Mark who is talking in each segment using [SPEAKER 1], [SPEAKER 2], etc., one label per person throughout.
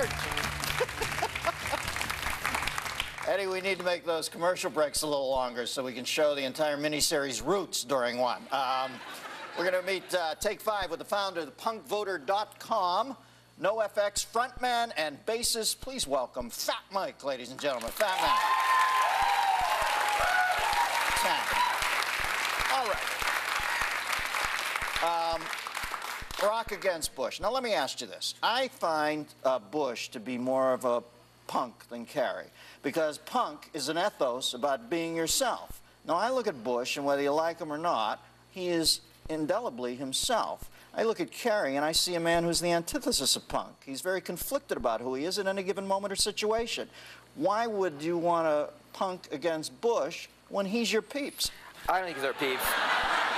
[SPEAKER 1] Eddie, we need to make those commercial breaks a little longer so we can show the entire miniseries Roots during one. Um, we're going to meet uh, Take Five with the founder of punkvoter.com, NoFX frontman and bassist. Please welcome Fat Mike, ladies and gentlemen. Fat Man. All right. Um, Rock against Bush. Now, let me ask you this. I find uh, Bush to be more of a punk than Kerry because punk is an ethos about being yourself. Now, I look at Bush, and whether you like him or not, he is indelibly himself. I look at Kerry and I see a man who's the antithesis of punk. He's very conflicted about who he is in any given moment or situation. Why would you want to punk against Bush when he's your peeps?
[SPEAKER 2] I don't think he's our peeps.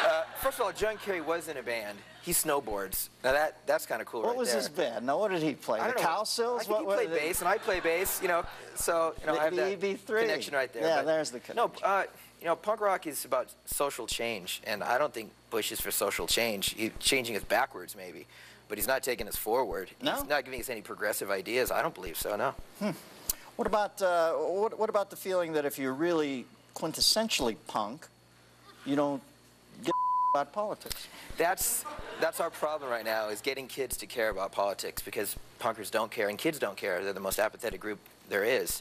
[SPEAKER 2] Uh, first of all, John Kerry was in a band. He snowboards. Now that that's kind of cool. Right?
[SPEAKER 1] What
[SPEAKER 2] right
[SPEAKER 1] was
[SPEAKER 2] there.
[SPEAKER 1] his band? Now what did he play?
[SPEAKER 2] I
[SPEAKER 1] The
[SPEAKER 2] know.
[SPEAKER 1] Cowsills?
[SPEAKER 2] I think
[SPEAKER 1] What-
[SPEAKER 2] he played bass, and I play bass. You know, so you know
[SPEAKER 1] The-
[SPEAKER 2] I have
[SPEAKER 1] the
[SPEAKER 2] that
[SPEAKER 1] EB3.
[SPEAKER 2] connection right there.
[SPEAKER 1] Yeah,
[SPEAKER 2] but-
[SPEAKER 1] there's the
[SPEAKER 2] No,
[SPEAKER 1] connection.
[SPEAKER 2] uh, you know, punk rock is about social change, and I don't think Bush is for social change. He's changing us backwards, maybe, but he's not taking us forward.
[SPEAKER 1] No?
[SPEAKER 2] He's not giving us any progressive ideas. I don't believe so. No. Hmm.
[SPEAKER 1] What about uh, what, what about the feeling that if you're really quintessentially punk, you don't about politics?
[SPEAKER 2] That's that's our problem right now is getting kids to care about politics because punkers don't care and kids don't care. They're the most apathetic group there is.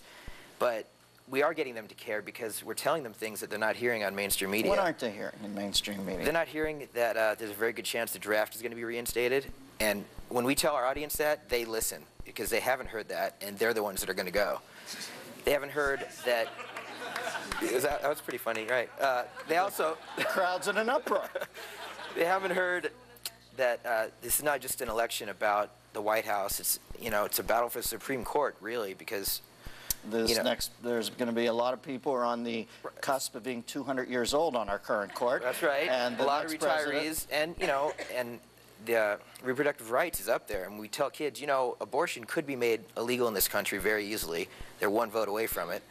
[SPEAKER 2] But we are getting them to care because we're telling them things that they're not hearing on mainstream media.
[SPEAKER 1] What aren't they hearing in mainstream media?
[SPEAKER 2] They're not hearing that uh, there's a very good chance the draft is going to be reinstated. And when we tell our audience that, they listen because they haven't heard that, and they're the ones that are going to go. They haven't heard that. Is that, that was pretty funny, right? Uh, they also
[SPEAKER 1] the crowd's in an uproar.
[SPEAKER 2] they haven't heard that uh, this is not just an election about the White House. It's you know it's a battle for the Supreme Court, really, because
[SPEAKER 1] This
[SPEAKER 2] You know-
[SPEAKER 1] next, there's going to be a lot of people who are on the cusp of being 200 years old on our current court.
[SPEAKER 2] that's right.
[SPEAKER 1] And
[SPEAKER 2] a lot of retirees, and you know, and the uh, reproductive rights is up there, and we tell kids, you know, abortion could be made illegal in this country very easily. They're one vote away from it,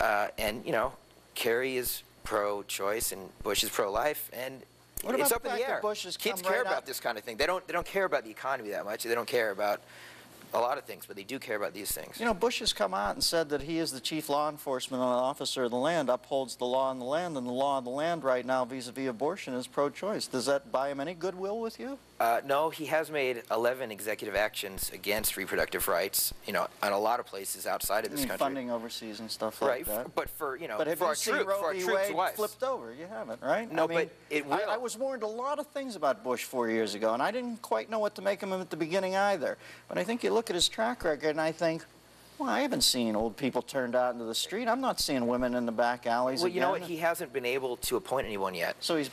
[SPEAKER 2] uh, and you know, Kerry is pro-choice and Bush is pro-life, and
[SPEAKER 1] What
[SPEAKER 2] it's up
[SPEAKER 1] the
[SPEAKER 2] in the air.
[SPEAKER 1] Bush has
[SPEAKER 2] Kids care about
[SPEAKER 1] out-
[SPEAKER 2] this kind of thing. They don't. They don't care about the economy that much. They don't care about a lot of things, but they do care about these things.
[SPEAKER 1] You know, Bush has come out and said that he is the chief law enforcement officer of the land, upholds the law on the land, and the law on the land right now vis-a-vis abortion is pro-choice. Does that buy him any goodwill with you?
[SPEAKER 2] Uh, no, he has made 11 executive actions against reproductive rights, you know, on a lot of places outside of
[SPEAKER 1] I
[SPEAKER 2] this country.
[SPEAKER 1] funding overseas and stuff like
[SPEAKER 2] right,
[SPEAKER 1] that.
[SPEAKER 2] but for, you know,
[SPEAKER 1] But
[SPEAKER 2] for our, troop,
[SPEAKER 1] Roe
[SPEAKER 2] for our troops' wives.
[SPEAKER 1] flipped over? You haven't, right?
[SPEAKER 2] No,
[SPEAKER 1] I mean,
[SPEAKER 2] but it
[SPEAKER 1] I,
[SPEAKER 2] will.
[SPEAKER 1] I was warned a lot of things about Bush four years ago, and I didn't quite know what to make of him at the beginning either. But I think you look at his track record, and I think, well, I haven't seen old people turned out into the street. I'm not seeing women in the back alleys
[SPEAKER 2] Well, you know what? He hasn't been able to appoint anyone yet.
[SPEAKER 1] So he's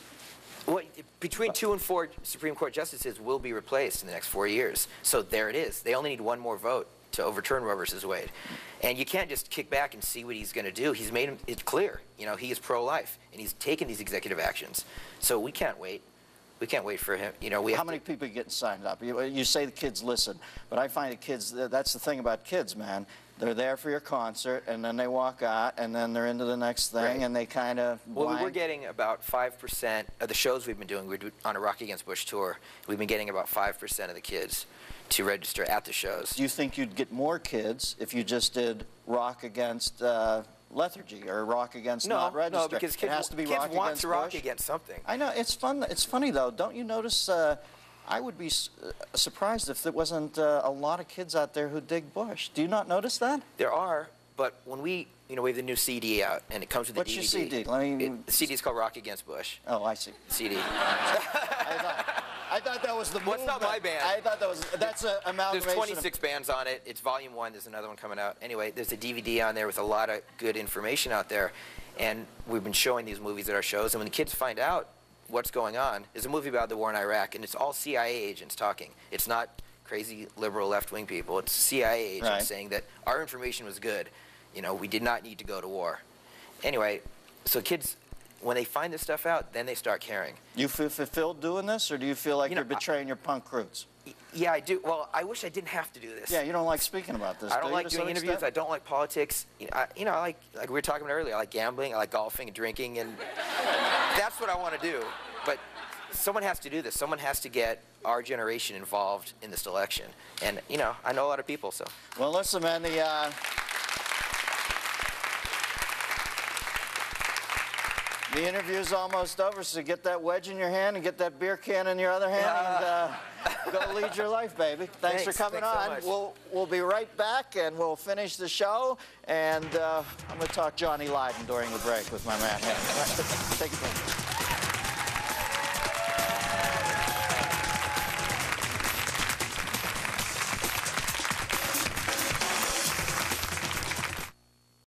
[SPEAKER 2] Well, between two and four Supreme Court justices will be replaced in the next four years. So there it is. They only need one more vote to overturn Roe versus Wade. And you can't just kick back and see what he's going to do. He's made it clear. You know, he is pro-life, and he's taken these executive actions. So we can't wait. We can't wait for him. You know, we
[SPEAKER 1] How many
[SPEAKER 2] to,
[SPEAKER 1] people are getting signed up? You, you say the kids listen, but I find the kids, that's the thing about kids, man. They're there for your concert, and then they walk out, and then they're into the next thing,
[SPEAKER 2] Right.
[SPEAKER 1] and they kind of
[SPEAKER 2] Well, we were getting about 5% of the shows we've been doing. We're on a Rock Against Bush tour. We've been getting about 5% of the kids to register at the shows.
[SPEAKER 1] Do you think you'd get more kids if you just did rock against uh, lethargy or rock against
[SPEAKER 2] no,
[SPEAKER 1] not
[SPEAKER 2] no, because kids,
[SPEAKER 1] it has to be
[SPEAKER 2] kids
[SPEAKER 1] rock
[SPEAKER 2] want
[SPEAKER 1] against
[SPEAKER 2] to rock
[SPEAKER 1] Bush?
[SPEAKER 2] against something.
[SPEAKER 1] I know it's fun. It's funny though. Don't you notice? Uh, I would be uh, surprised if there wasn't uh, a lot of kids out there who dig Bush. Do you not notice that?
[SPEAKER 2] There are, but when we, you know, we have the new CD out, and it comes with the
[SPEAKER 1] What's
[SPEAKER 2] DVD.
[SPEAKER 1] your CD? Let me-
[SPEAKER 2] It, the CD is called Rock Against Bush.
[SPEAKER 1] Oh, I see.
[SPEAKER 2] CD.
[SPEAKER 1] I thought, that was the.
[SPEAKER 2] Well, it's not my band.
[SPEAKER 1] I thought that was. That's a amalgamation.
[SPEAKER 2] There's
[SPEAKER 1] of-
[SPEAKER 2] 26 bands on it. It's volume one. There's another one coming out. Anyway, there's a DVD on there with a lot of good information out there. And we've been showing these movies at our shows. And when the kids find out what's going on, there's a movie about the war in Iraq, and it's all CIA agents talking. It's not crazy liberal left-wing people. It's CIA agents
[SPEAKER 1] Right.
[SPEAKER 2] saying that our information was good. You know, we did not need to go to war. Anyway, so kids, when they find this stuff out, then they start caring.
[SPEAKER 1] You feel fulfilled doing this, or do you feel like
[SPEAKER 2] You know,
[SPEAKER 1] are betraying your punk roots?
[SPEAKER 2] Yeah, I do. Well, I wish I didn't have to do this.
[SPEAKER 1] Yeah, you don't like speaking about this.
[SPEAKER 2] I
[SPEAKER 1] do
[SPEAKER 2] don't
[SPEAKER 1] you,
[SPEAKER 2] like doing interviews. I don't like politics. You know, I, you know, I like like we were talking about earlier. I like gambling. I like golfing and drinking, and that's what I want to do. But someone has to do this. Someone has to get our generation involved in this election. And, you know, I know a lot of people, so.
[SPEAKER 1] Well, listen, man, the, uh, the interview's almost over, so get that wedge in your hand and get that beer can in your other hand and uh, go lead your life, baby. Thanks, for coming
[SPEAKER 2] Thanks so
[SPEAKER 1] on. We'll, we'll be right back and we'll finish the show. And uh, I'm going to talk Johnny Lydon during the break with my man. Take it easy.